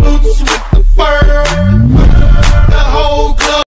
boots.